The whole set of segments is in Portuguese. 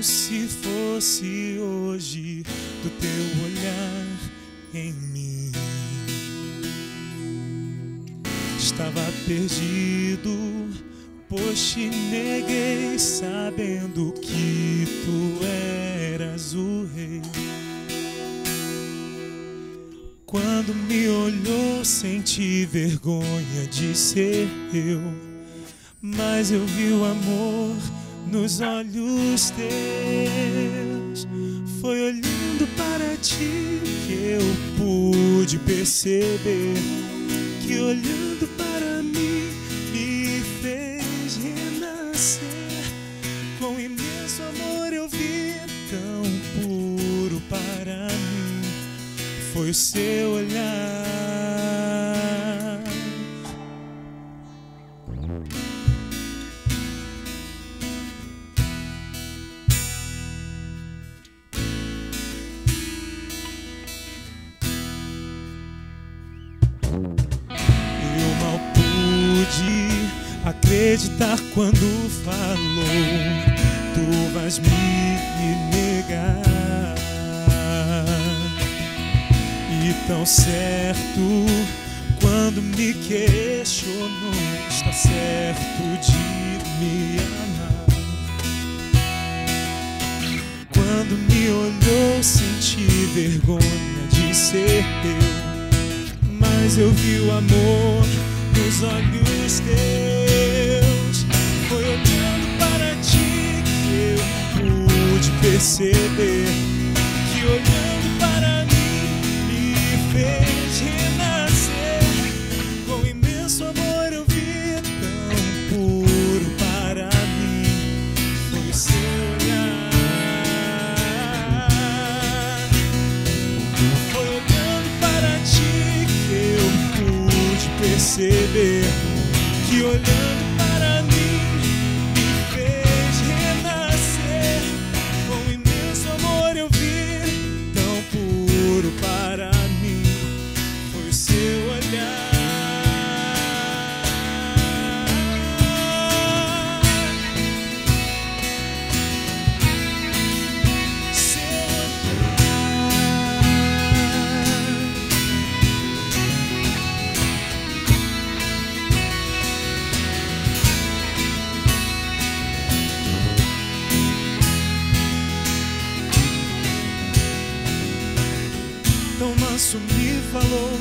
como se fosse hoje do teu olhar em mim. Estava perdido, pois te neguei, sabendo que tu eras o rei. Quando me olhou, senti vergonha de ser eu, mas eu vi o amor nos olhos teus. Foi olhando para ti que eu pude perceber que olhando para mim me fez renascer. Com imenso amor eu vi tão puro para mim. Foi o seu olhar. Eu mal pude acreditar quando falou: Tu vais me negar. E tão certo quando me questionou: Está certo de me amar. Quando me olhou, senti vergonha de ser eu mas eu vi o amor nos olhos teus. Foi olhando para ti que eu pude perceber que olhando perceber que olhando Manso me falou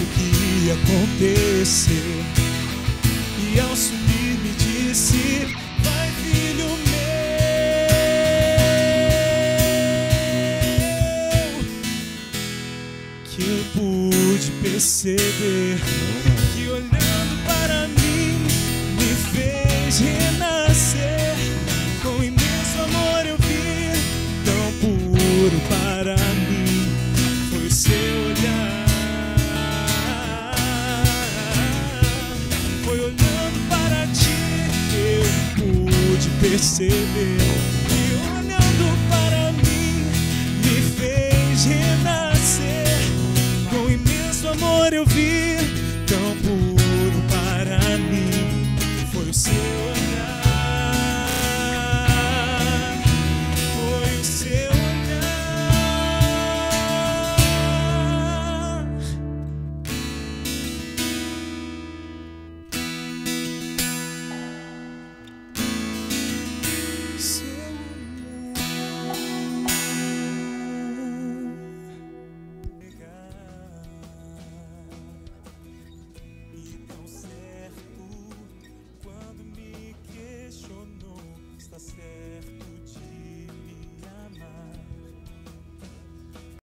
o que ia acontecer. E ao subir me disse: Vai, filho meu. Que eu pude perceber perceber. Que olhando para mim me fez renascer. Com imenso amor eu vi